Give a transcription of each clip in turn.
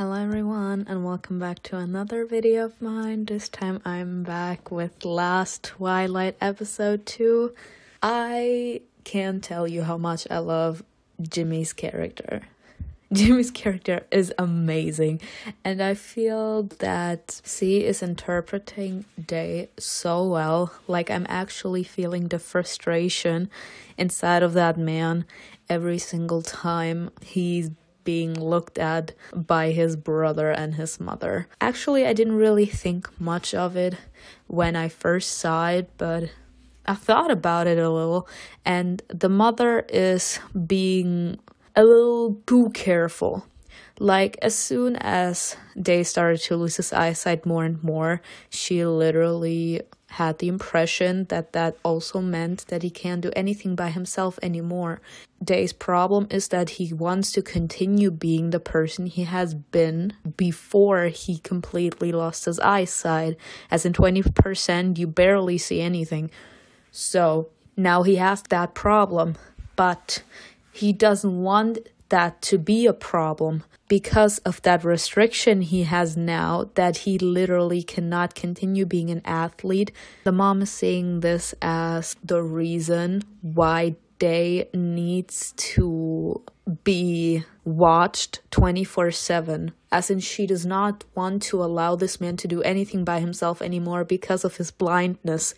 Hello everyone and welcome back to another video of mine. This time I'm back with last Twilight episode 2. I can't tell you how much I love Jimmy's character. Jimmy's character is amazing and I feel that Sea is interpreting Day so well. Like I'm actually feeling the frustration inside of that man every single time he's being looked at by his brother and his mother. Actually, I didn't really think much of it when I first saw it, but I thought about it a little, and the mother is being a little too careful. Like, as soon as Day started to lose his eyesight more and more, she literally had the impression that that also meant that he can't do anything by himself anymore. Day's problem is that he wants to continue being the person he has been before he completely lost his eyesight. As in 20%, you barely see anything. So now he has that problem, but he doesn't want that to be a problem because of that restriction he has now that he literally cannot continue being an athlete. The mom is saying this as the reason why Day needs to be watched 24 7. As in, she does not want to allow this man to do anything by himself anymore because of his blindness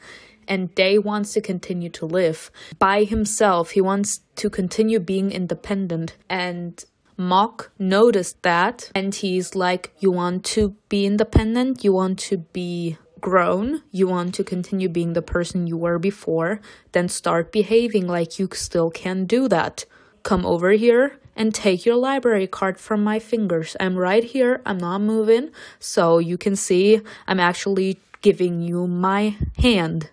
and Day wants to continue to live by himself. He wants to continue being independent. And Mhok noticed that and he's like, You want to be independent? You want to be grown? You want to continue being the person you were before? Then start behaving like you still can do that. Come over here and take your library card from my fingers. I'm right here, I'm not moving, so you can see I'm actually giving you my hand.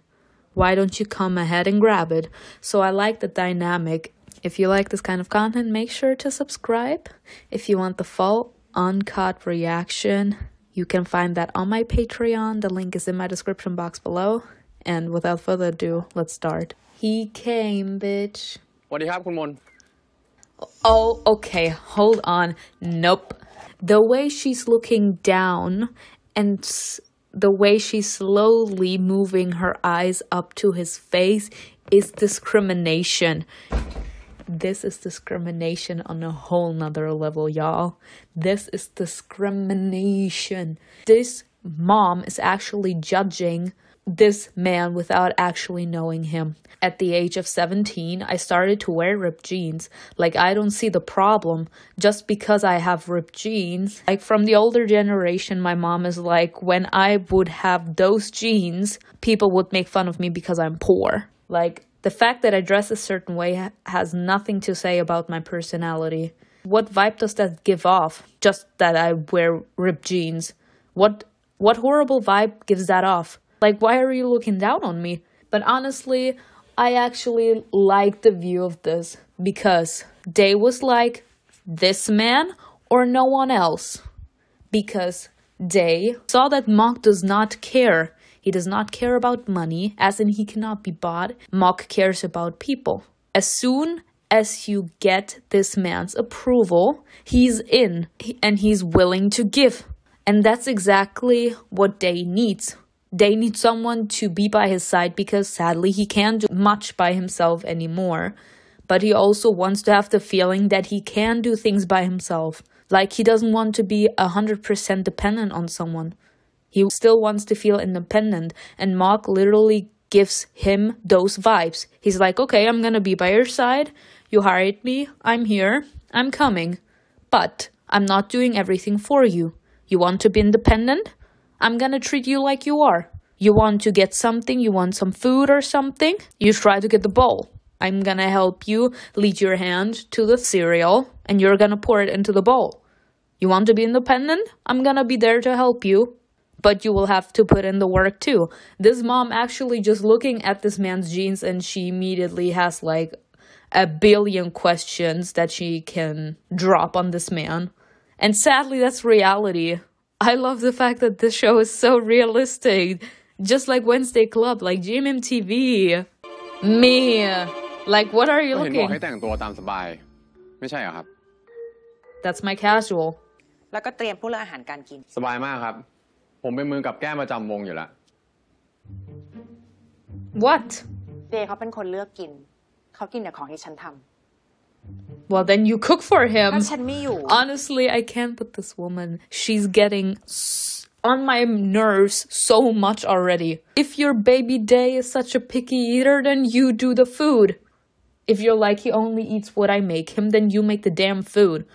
Why don't you come ahead and grab it? So I like the dynamic. If you like this kind of content, make sure to subscribe. If you want the full uncut reaction, you can find that on my Patreon. The link is in my description box below. And without further ado, let's start. He came, bitch. What do you have, Kunmon? Oh, okay, hold on. Nope. The way she's looking down and the way she's slowly moving her eyes up to his face is discrimination. This is discrimination on a whole nother level, y'all. This is discrimination. This mom is actually judging this man without actually knowing him. At the age of 17, I started to wear ripped jeans. Like, I don't see the problem just because I have ripped jeans. Like, from the older generation, my mom is like, when I would have those jeans, people would make fun of me because I'm poor. Like, the fact that I dress a certain way ha- has nothing to say about my personality. What vibe does that give off? Just that I wear ripped jeans. What what horrible vibe gives that off? Like why are you looking down on me? But honestly, I actually like the view of this because Day was like this man or no one else. Because Day saw that Mhok does not care. He does not care about money, as in he cannot be bought. Mhok cares about people. As soon as you get this man's approval, he's in and he's willing to give. And that's exactly what Day needs. Day need someone to be by his side because sadly he can't do much by himself anymore. But he also wants to have the feeling that he can do things by himself. Like he doesn't want to be 100% dependent on someone. He still wants to feel independent, and Mhok literally gives him those vibes. He's like, okay, I'm gonna be by your side. You hired me, I'm here, I'm coming. But I'm not doing everything for you. You want to be independent? I'm gonna treat you like you are. You want to get something, you want some food or something? You try to get the bowl. I'm gonna help you lead your hand to the cereal, and you're gonna pour it into the bowl. You want to be independent? I'm gonna be there to help you. But you will have to put in the work too. This mom actually just looking at this man's jeans and she immediately has like a billion questions that she can drop on this man. And sadly, that's reality. I love the fact that this show is so realistic. Just like Wednesday Club, like GMMTV. Me. Like, what are you ก็เห็นบอก looking? ให้แต่งตัวตามสบาย ไม่ใช่เหรอครับ That's my casual. แล้วก็เตรียมพวกเรื่องอาหารการกิน สบายมากครับ ผมเป็นมือกับแก้มประจำวงอยู่แล้ว What? เดย์เขาเป็นคนเลือกกิน เขากินแต่ของที่ฉันทำ Well, then you cook for him. ถ้าฉันไม่อยู่ Honestly, I can't with this woman. She's getting s- on my nerves so much already. If your baby Day is such a picky eater, then you do the food. If you're like he only eats what I make him, then you make the damn food.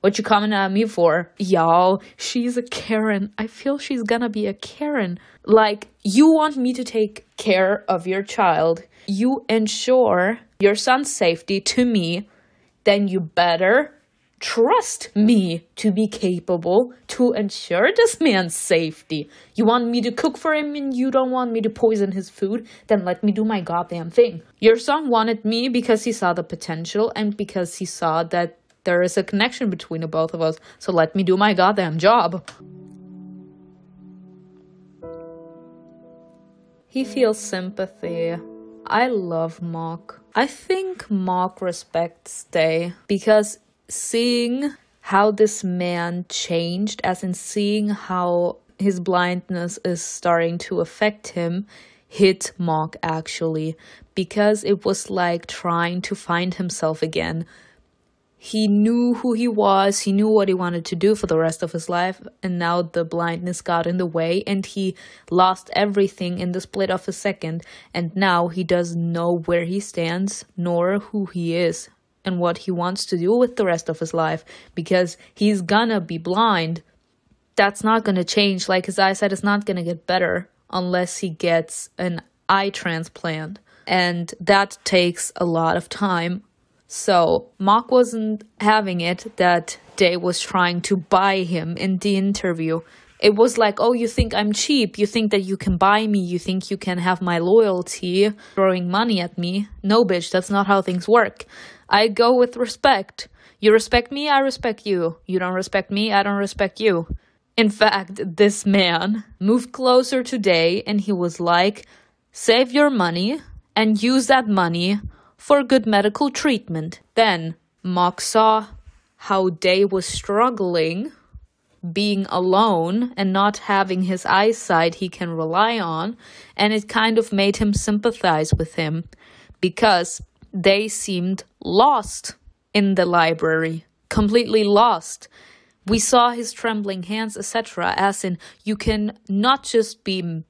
What you coming at me for? Y'all, she's a Karen. I feel she's gonna be a Karen. Like, you want me to take care of your child. You ensure your son's safety to me then you better trust me to be capable to ensure this man's safety. You want me to cook for him and you don't want me to poison his food? Then let me do my goddamn thing. Your son wanted me because he saw the potential and because he saw that there is a connection between the both of us. So let me do my goddamn job. He feels sympathy. I love Mhok. I think Mhok respects Day because seeing how this man changed, as in seeing how his blindness is starting to affect him, hit Mhok actually. Because it was like trying to find himself again. He knew who he was, he knew what he wanted to do for the rest of his life, and now the blindness got in the way, and he lost everything in the split of a second, and now he doesn't know where he stands, nor who he is, and what he wants to do with the rest of his life, because he's gonna be blind. That's not gonna change, like his eyesight is not gonna get better unless he gets an eye transplant, and that takes a lot of time so Mhok wasn't having it that Day was trying to buy him in the interview. It was like, oh, you think I'm cheap? You think that you can buy me? You think you can have my loyalty throwing money at me? No, bitch, that's not how things work. I go with respect. You respect me, I respect you. You don't respect me, I don't respect you. In fact, this man moved closer to Day and he was like, save your money and use that money for good medical treatment. Then Mhok saw how Day was struggling being alone and not having his eyesight he can rely on, and it kind of made him sympathize with him because they seemed lost in the library, completely lost. We saw his trembling hands, etc., as in you can not just be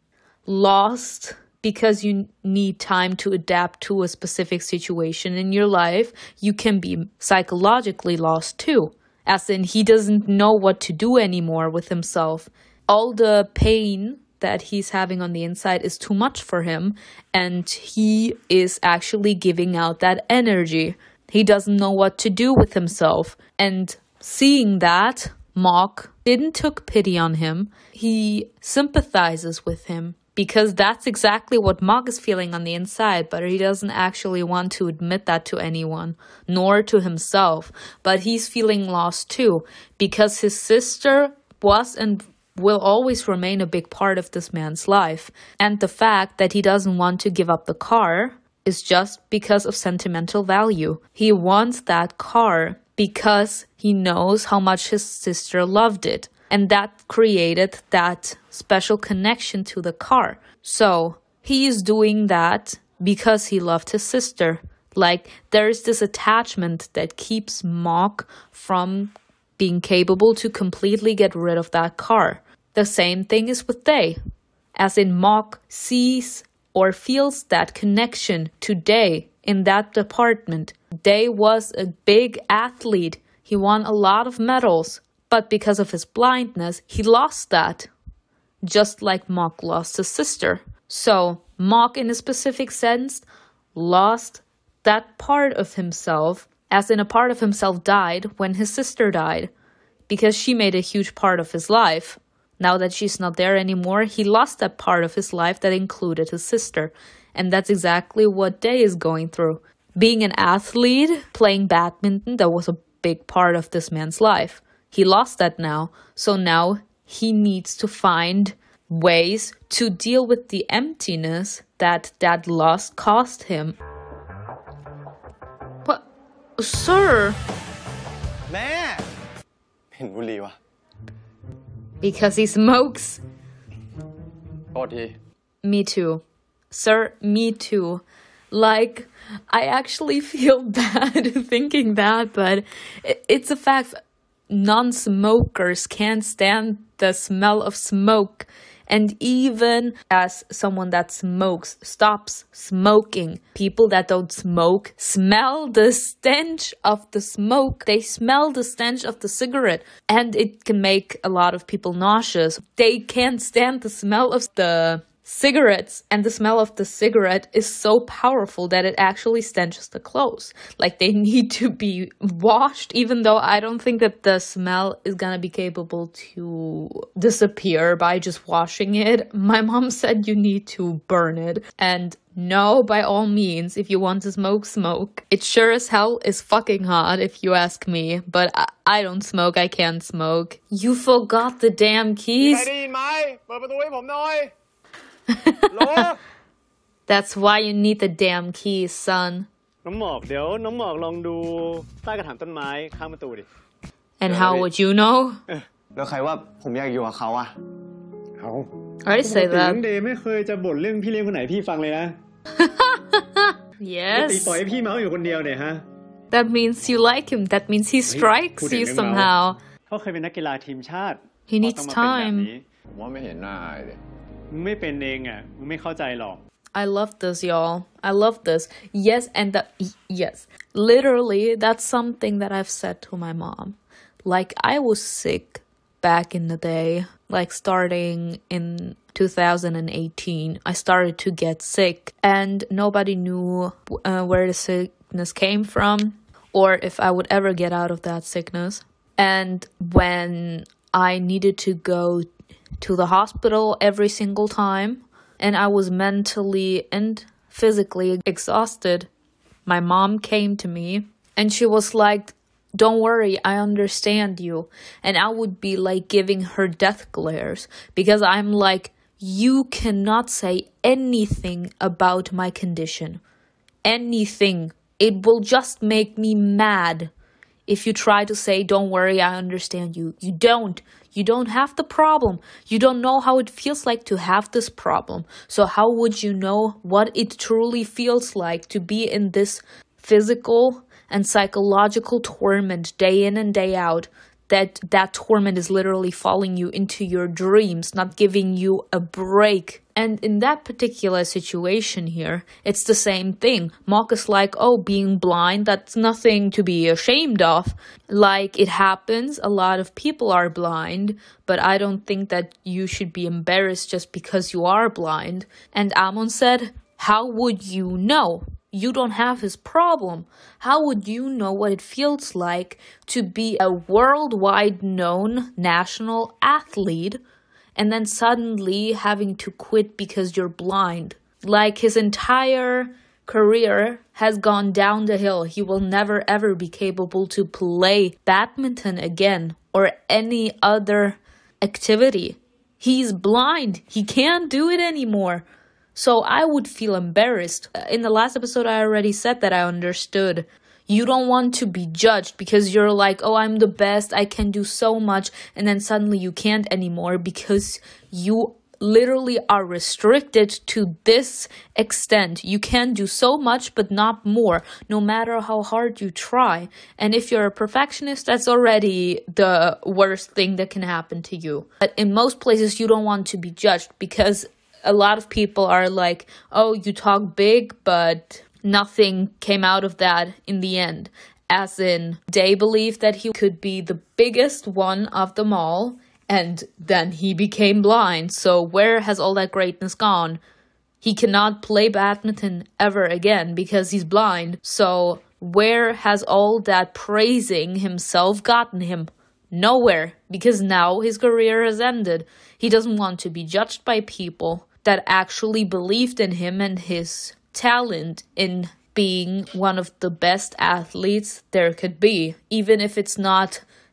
lost because you need time to adapt to a specific situation in your life, you can be psychologically lost too. As in, he doesn't know what to do anymore with himself. All the pain that he's having on the inside is too much for him, and he is actually giving out that energy. He doesn't know what to do with himself. And seeing that, Mhok didn't took pity on him. He sympathizes with him because that's exactly what Mhok is feeling on the inside, but he doesn't actually want to admit that to anyone, nor to himself. But he's feeling lost too, because his sister was and will always remain a big part of this man's life. And the fact that he doesn't want to give up the car is just because of sentimental value. He wants that car because he knows how much his sister loved it and that created that special connection to the car. So he is doing that because he loved his sister. Like there's this attachment that keeps Mhok from being capable to completely get rid of that car. The same thing is with Day. As in Mhok sees or feels that connection to Day in that department. Day was a big athlete. He won a lot of medals. But because of his blindness, he lost that. Just like Mhok lost his sister. So, Mhok, in a specific sense, lost that part of himself, as in a part of himself died when his sister died, because she made a huge part of his life. Now that she's not there anymore, he lost that part of his life that included his sister. And that's exactly what Day is going through. Being an athlete, playing badminton, that was a big part of this man's life. He lost that now. So now he needs to find ways to deal with the emptiness that that loss cost him. But, sir, แม่ เห็นบุหรี่วะ because he smokes. Body. Me too. Sir, me too. Like, I actually feel bad thinking that, but it's a fact. Non smokers can't stand the smell of smoke. And even as someone that smokes stops smoking, people that don't smoke smell the stench of the smoke. They smell the stench of the cigarette, and it can make a lot of people nauseous. They can't stand the smell of the cigarettes and the smell of the cigarette is so powerful that it actually stenches the clothes like they need to be washed even though i don't think that the smell is gonna be capable to disappear by just washing it my mom said you need to burn it and no, by all means, if you want to smoke, smoke. It sure as hell is fucking hot, if you ask me, but I, I don't smoke, I can't smoke. You forgot the damn keys. that's why you need the damn keys son น้องหมอกเดี๋ยวน้องหมอกลองดูใต้กระถางต้นไม้ข้างประตูดิ and how would you know แล้วใครว่าผมอยากอยู่กับเขาอะ เอา I already say ปกติ that น้องเดย์ไม่เคยจะบ่นเรื่องพี่เลี้ยงคนไหนพี่ฟังเลยนะปกติ yes ปล่อยให้พี่เมาส์อยู่คนเดียวเนี่ยฮะ That means you like him. That means he strikes put it you in somehow. เขาเคยเป็นนักกีฬาทีมชาติ He needs เขาต้องมาเป็นแบบ time. นี้ ผมว่าไม่เห็นหน้าอายเลย มึง ไม่เป็นเองอ่ะมึงไม่เข้าใจหรอก I love this, y'all. I love this. Yes, and that, y- yes. Literally, that's something that I've said to my mom. Like, I was sick back in the day, like starting in 2018. I started to get sick, and nobody knew uh, where the sickness came from or if I would ever get out of that sickness. And when I needed to go to the hospital every single time, and I was mentally and physically exhausted, my mom came to me and she was like, Don't worry, I understand you. And I would be like giving her death glares because I'm like, You cannot say anything about my condition. Anything. It will just make me mad if you try to say, Don't worry, I understand you. You don't. You don't have the problem. You don't know how it feels like to have this problem. So, how would you know what it truly feels like to be in this physical and psychological torment day in and day out? That that torment is literally following you into your dreams, not giving you a break. And in that particular situation here, it's the same thing. Mhok is like, oh, being blind, that's nothing to be ashamed of. Like, it happens, a lot of people are blind, but I don't think that you should be embarrassed just because you are blind. And Amon said, how would you know? You don't have his problem. How would you know what it feels like to be a worldwide known national athlete and then suddenly having to quit because you're blind? Like his entire career has gone down the hill. He will never ever be capable to play badminton again or any other activity. He's blind. He can't do it anymore. So I would feel embarrassed. In the last episode, I already said that I understood. You don't want to be judged because you're like, oh, I'm the best, I can do so much, and then suddenly you can't anymore because you literally are restricted to this extent. You can do so much, but not more, no matter how hard you try. And if you're a perfectionist, that's already the worst thing that can happen to you. But in most places, you don't want to be judged because a lot of people are like, oh, you talk big, but nothing came out of that in the end. As in, they believed that he could be the biggest one of them all, and then he became blind. So, where has all that greatness gone? He cannot play badminton ever again because he's blind. So, where has all that praising himself gotten him? Nowhere, because now his career has ended. He doesn't want to be judged by people that actually believed in him and his talent in being one of the best athletes there could be, even if it's not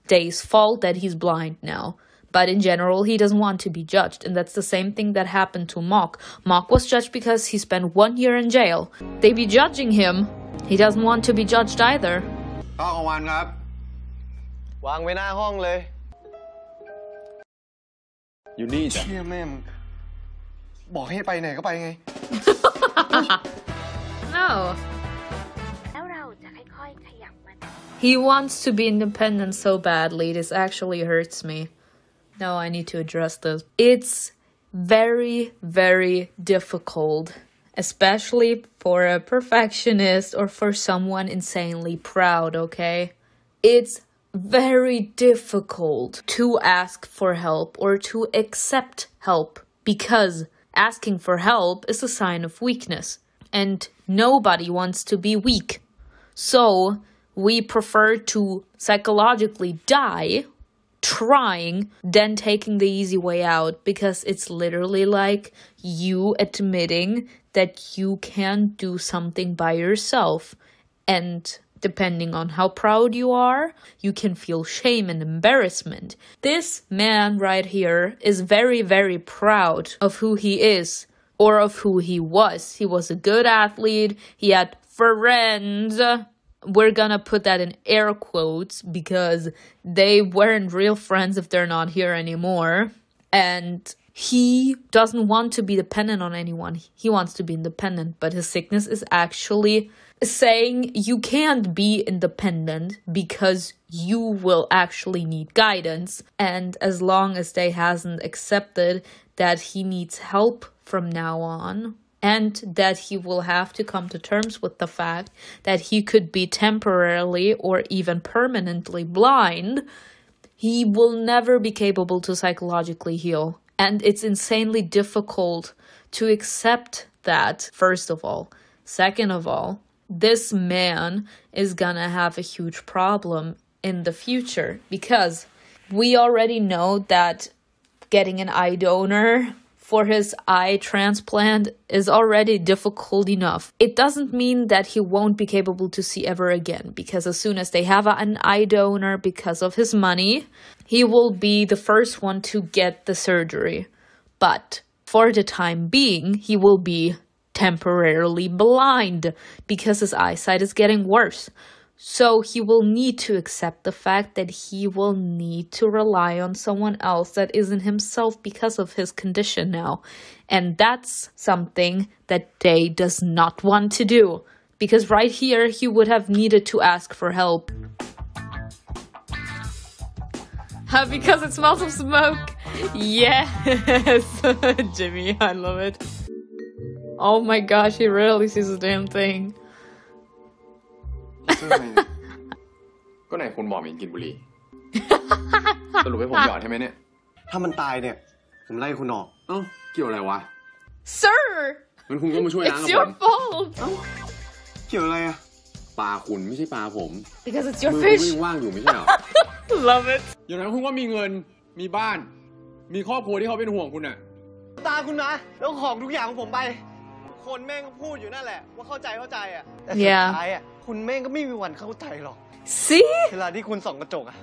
Day's fault that he's blind now. But in general, he doesn't want to be judged, and that's the same thing that happened to Mhok. Mhok was judged because he spent one year in jail. They be judging him. He doesn't want to be judged either. ก็ของวันครับวางไว้หน้าห้องเลยอยู่นี่จ้ะเชี่ยแม่ บอกให้ไปไหนก็ไปไง No. แล้วเราจะค่อยๆ ขยับมัน He wants to be independent so badly. This actually hurts me. No, I need to address this. It's very, very difficult, especially for a perfectionist or for someone insanely proud, okay? It's very difficult to ask for help or to accept help because asking for help is a sign of weakness and nobody wants to be weak. So we prefer to psychologically die trying than taking the easy way out because it's literally like you admitting that you can't do something by yourself. And depending on how proud you are, you can feel shame and embarrassment. This man right here is very, very proud of who he is or of who he was. He was a good athlete, he had friends. We're gonna put that in air quotes because they weren't real friends if they're not here anymore. And he doesn't want to be dependent on anyone. He wants to be independent, but his sickness is actually saying you can't be independent because you will actually need guidance. And as long as they hasn't accepted that he needs help from now on, and that he will have to come to terms with the fact that he could be temporarily or even permanently blind, he will never be capable to psychologically heal. And it's insanely difficult to accept that, first of all. Second of all, this man is gonna have a huge problem in the future because we already know that getting an eye donor for his eye transplant is already difficult enough. It doesn't mean that he won't be capable to see ever again, because as soon as they have an eye donor because of his money, he will be the first one to get the surgery. But for the time being, he will be temporarily blind because his eyesight is getting worse. So he will need to accept the fact that he will need to rely on someone else that isn't himself because of his condition now. And that's something that Day does not want to do. Because right here, he would have needed to ask for help. Because it smells of smoke. Yes, Jimmy, I love it. Oh my gosh, he rarely sees a damn thing. ซื้ออะไรเนี่ยก็ไหนคุณบอกไมีกินบุหรี่สรุปให้ผมหยอดใช่ไหมเนี่ย ถ้ามันตายเนี่ย ผมไล่คุณออก เอ้าเกี่ยวอะไรวะ Sir! มันคุณก็มาช่วยล้าง It's กับผ your ม fault! เกี่ยวอะไรอะปลาคุณไม่ใช่ปลาผม Because it's your มือคุณก็ fish. ยังว่างอยู่ไม่ใช่เหรอ Love it. อย่างนั้นคุณก็มีเงิน มีบ้าน มีครอบครัวที่เขาเป็นห่วงคุณอะตามคุณมาแล้วของทุกอย่างของผมไป Yeah. See? เวลาที่คุณส่องกระจกอ่ะ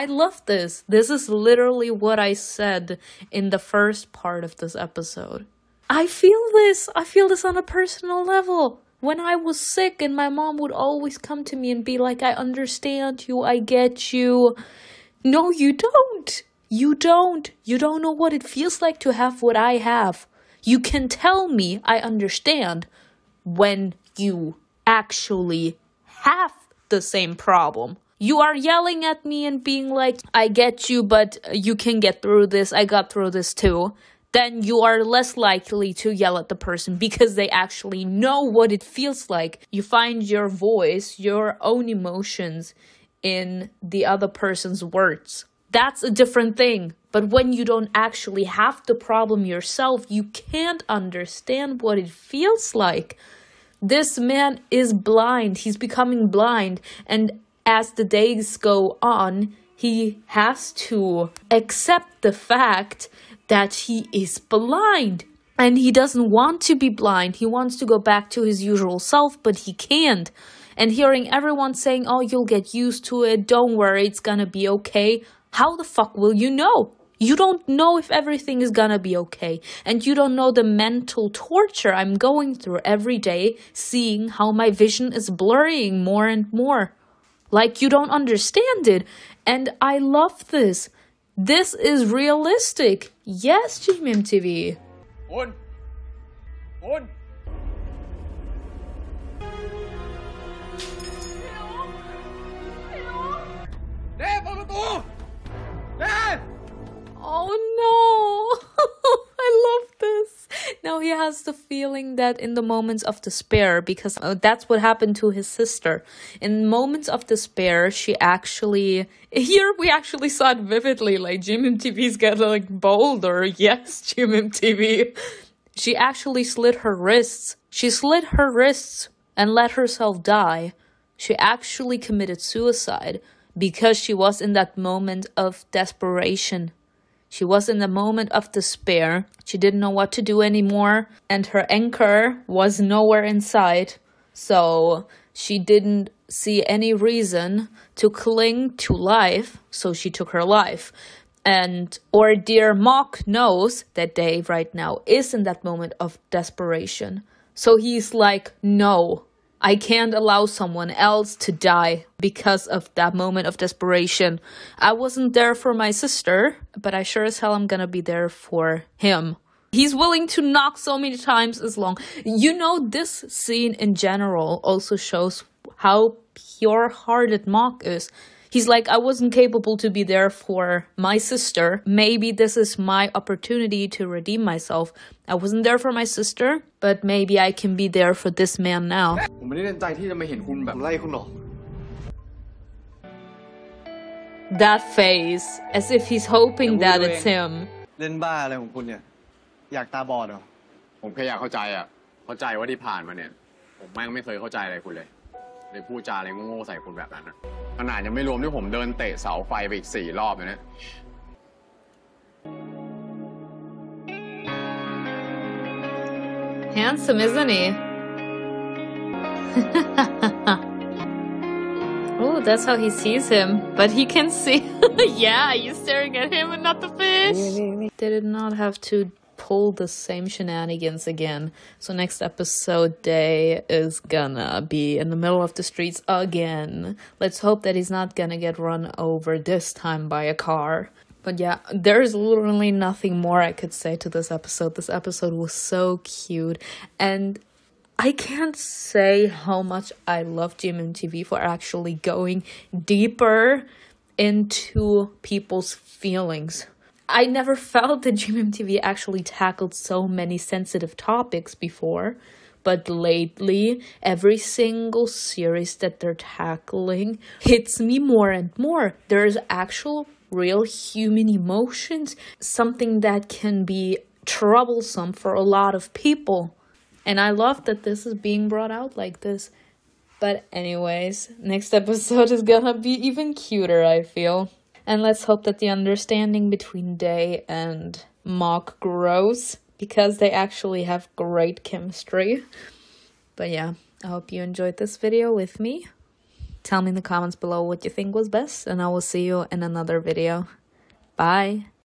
I love this. This is literally what I said in the first part of this episode. I feel this. I feel this on a personal level. When I was sick, and my mom would always come to me and be like, I understand you, I get you. No, you don't. You don't. You don't know what it feels like to have what I have. You can tell me I understand when you actually have the same problem. You are yelling at me and being like, I get you, but you can get through this. I got through this too. Then you are less likely to yell at the person because they actually know what it feels like. You find your voice, your own emotions in the other person's words. That's a different thing. But when you don't actually have the problem yourself, you can't understand what it feels like. This man is blind. He's becoming blind. And as the days go on, he has to accept the fact that he is blind. And he doesn't want to be blind. He wants to go back to his usual self, but he can't. And hearing everyone saying, oh, you'll get used to it, don't worry, it's gonna be okay. How the fuck will you know? You don't know if everything is gonna be okay, and you don't know the mental torture I'm going through every day seeing how my vision is blurring more and more. Like, you don't understand it, and I love this. This is realistic. Yes, GMMTV. One. One. Hey, Oh no! I love this. Now he has the feeling that in the moments of despair, because uh, that's what happened to his sister. In moments of despair, she actually. Here we actually saw it vividly. Like GMMTV's got like bolder. Yes, GMMTV. She actually slit her wrists. She slit her wrists and let herself die. She actually committed suicide because she was in that moment of desperation. She was in a moment of despair. She didn't know what to do anymore, and her anchor was nowhere in sight. So she didn't see any reason to cling to life, so she took her life. And or dear Mhok knows that Dave right now is in that moment of desperation. So he's like, no, I can't allow someone else to die because of that moment of desperation. I wasn't there for my sister, but I sure as hell I'm gonna be there for him. He's willing to knock so many times as long. You know, this scene in general also shows how pure hearted Mhok is. He's like, I wasn't capable to be there for my sister. Maybe this is my opportunity to redeem myself. I wasn't there for my sister, but maybe I can be there for this man now. ผมไม่ได้เต็มใจที่จะมาเห็นคุณแบ ผ บ มไล่คุณออก That face, as if he's hoping that it's him. เล่นบ้าอะไรของคุณเนี่ย อยากตาบอดเหรอ ผมแค่อยากเข้าใจอ่ะ เข้าใจว่าที่ผ่านมาเนี่ย ผมแม่งไม่เคยเข้าใจอะไรคุณเลย เลยพูดจาอะไรโง่ๆใส่คุณแบบนั้นนะขนาดยังไม่รวมที่ผมเดินเตะเสาไฟไปอีกสี่รอบเลยนะ Handsome, isn't he? oh, that's how he sees him. But he can see. yeah, you staring at him and not the fish. They did not have to pull the same shenanigans again. So next episode day is gonna be in the middle of the streets again. Let's hope that he's not gonna get run over this time by a car. But yeah, there's literally nothing more I could say to this episode. This episode was so cute and I can't say how much I love GMMTV for actually going deeper into people's feelings. I never felt that GMMTV actually tackled so many sensitive topics before, but lately, every single series that they're tackling hits me more and more. There's actual real human emotions, something that can be troublesome for a lot of people. And I love that this is being brought out like this. But, anyways, next episode is gonna be even cuter, I feel. And let's hope that the understanding between Day and Mhok grows because they actually have great chemistry. But yeah, I hope you enjoyed this video with me. Tell me in the comments below what you think was best, and I will see you in another video. Bye.